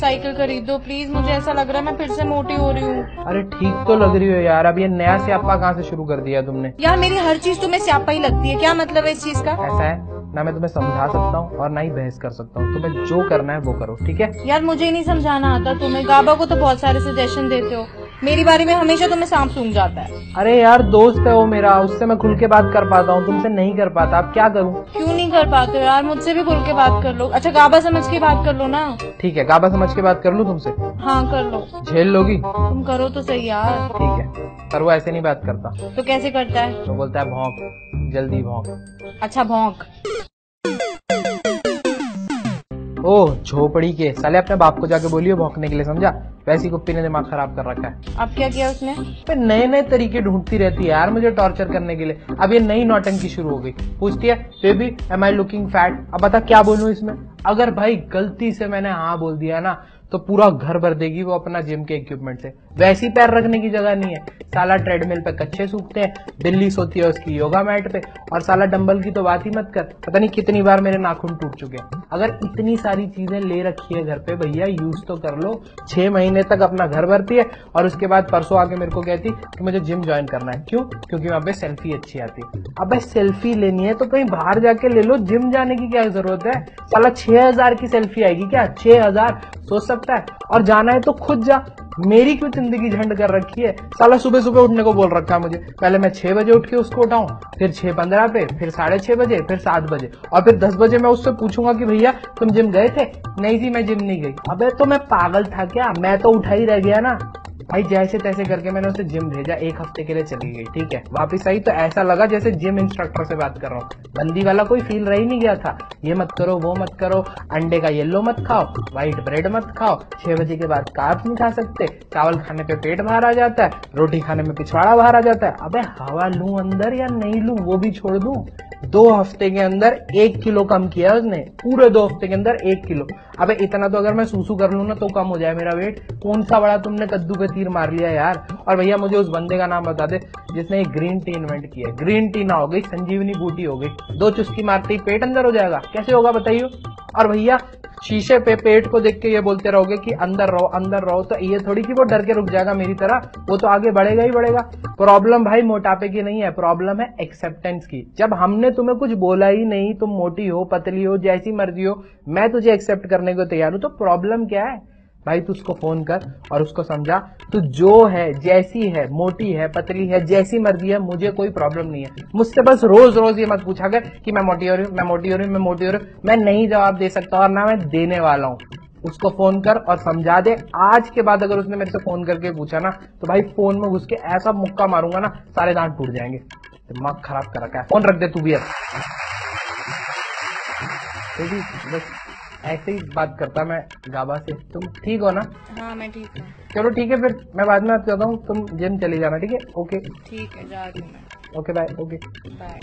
Cycle खरीद दो please मुझे ऐसा लग रहा है मैं फिर से मोटी हो रही हूँ। अरे ठीक तो लग रही हो यार अब ये नया स्यापा कहाँ से शुरू कर दिया तुमने? यार मेरी हर चीज़ तुम्हें स्यापा ही लगती है क्या मतलब है इस चीज़ का? ऐसा है ना मैं तुम्हें समझा सकता हूँ और ना ही बहस कर सकता हूँ तुम्हें जो करना है वो करो ठीक है? यार मुझे नहीं समझाना आता तुम्हें गाबा को तो बहुत सारे सजेशन देते हो। मेरी बारे में हमेशा तुम्हें सांप सूंघ जाता है। अरे यार दोस्त है वो मेरा उससे मैं खुल के बात कर पाता हूँ तुमसे नहीं कर पाता अब क्या करूँ? क्यों नहीं कर पाते हो यार? मुझसे भी खुल के बात कर लो। अच्छा गाबा समझ के बात कर लो ना। ठीक है गाबा समझ के बात कर लूँ तुमसे? हाँ कर लो। झेल लोगी? तुम करो तो सही यार। ठीक है पर वो ऐसे नहीं बात करता। तो कैसे करता है? वो बोलता है भौंक जल्दी भौंक। अच्छा भौंक। ओह झोपड़ी के। साले अपने बाप को जाके बोलियो भौंकने के लिए समझा? वैसी कुप्पी ने दिमाग खराब कर रखा है। अब क्या किया उसने? पे नए नए तरीके ढूंढती रहती है यार मुझे टॉर्चर करने के लिए। अब ये नई नौटंकी शुरू हो गई। पूछती है baby am I looking fat अब बता क्या बोलूँ इसमें? अगर भाई गलती से मैंने हाँ बोल दिया ना तो पूरा घर भर देगी वो अपना जिम के इक्विपमेंट से। वैसी पैर रखने की जगह नहीं है। साला ट्रेडमिल पे कच्चे सूखते हैं बिल्ली सोती है उसकी योगा मैट पे, और साला डंबल की तो बात ही मत कर। पता नहीं कितनी बार मेरे नाखून टूट चुके हैं। अगर इतनी सारी चीज़ें ले रखी है घर पे, भैया यूज़ तो कर लो। छह महीने तक अपना घर भरती है, और उसके बाद परसों आके मेरे को कहती कि मुझे जिम ज्वाइन करना है। क्यों? क्योंकि वहाँ पे सेल्फी अच्छी आती। है अब सेल्फी लेनी है तो कहीं बाहर जाके ले लो। जिम जाने की क्या ज़रूरत है? साला छह हज़ार की सेल्फी आएगी क्या? छह हज़ार? सोच सकता है। और जाना है तो खुद जा। मेरी क्यों ज़िंदगी झंड कर रखी है? साला सुबह सुबह उठने को बोल रखा है मुझे। पहले मैं छह बजे उठ के उसको उठाऊं, फिर छह पंद्रह पे, फिर साढ़े छह बजे, फिर सात बजे। और फिर दस बजे मैं उससे पूछूँगा कि भैया, तुम जिम गए थे? नहीं जी, मैं जिम नहीं गई। अबे तो मैं पागल था क्या? मैं तो उठा ही रह गया ना। भाई, जैसे तैसे करके मैंने उसे जिम भेजा, एक हफ़्ते के लिए चली गई, ठीक है? वापिस आई तो ऐसा लगा जैसे जिम इंस्ट्रक्टर से बात कर रहा हूँ। बंदी वाला कोई फील रह ही नहीं गया था। ये मत करो, वो मत करो, अंडे का येलो मत खाओ व्हाइट ब्रेड मत खाओ। छह बजे के बाद कार्ब नहीं खा सकते। चावल खाने पे पेट बाहर आ जाता है, रोटी खाने में पिछवाड़ा बाहर आ जाता है। अबे हवा लू अंदर या नहीं लू, वो भी छोड़ दू? दो हफ़्ते के अंदर एक किलो कम किया उसने, पूरे दो हफ़्ते के अंदर एक किलो। अबे इतना तो अगर मैं सूसू कर लू ना तो कम हो जाए मेरा वेट कौन सा बड़ा तुमने कद्दू पे तीर मार लिया यार? और भैया मुझे उस बंदे का नाम बता दे, जिसने एक ग्रीन टी इन्वेंट किया ग्रीन टी ना हो गई, संजीवनी बूटी हो गई। दो चुस्की मारते ही पेट अंदर हो जाएगा। कैसे होगा बताइए? और भैया, शीशे पे पेट को देख के ये बोलते रहोगे कि अंदर रहो अंदर रहो तो ये थोड़ी कि वो डर के रुक जाएगा मेरी तरह, वो तो आगे बढ़ेगा ही बढ़ेगा। प्रॉब्लम भाई मोटापे की नहीं है, प्रॉब्लम है एक्सेप्टेंस की। जब हमने तुम्हें कुछ बोला ही नहीं, तुम मोटी हो, पतली हो, जैसी मर्ज़ी हो, मैं तुझे एक्सेप्ट करने को तैयार हूँ तो प्रॉब्लम क्या है? भाई, तू उसको फ़ोन कर और उसको समझा, तू जो है, जैसी है, मोटी है, पतली है, जैसी मर्ज़ी है, मुझे कोई प्रॉब्लम नहीं है। मुझसे बस रोज रोज ये मत पूछा कर कि मैं मोटी हो रही हूँ, मैं मोटी हो रही हूँ, मैं मोटी हो रही हूँ। मैं नहीं जवाब दे सकता और ना मैं देने वाला हूँ। उसको फ़ोन कर और समझा दे। आज के बाद अगर उसने मेरे से फ़ोन करके पूछा ना तो भाई फ़ोन में घुस के ऐसा मुक्का मारूँगा ना, सारे दांत टूट जाएँगे। दिमाग खराब कर रखा है। फ़ोन रख दे तू भी अब। तो बस ऐसे ही बात करता मैं गाबा से। तुम ठीक हो ना? हाँ मैं ठीक हूँ। चलो ठीक है फिर मैं बाद में बात करता हूँ तुम जिम चले जाना ठीक है? ओके ठीक है जा रही हूँ मैं। Okay bye okay bye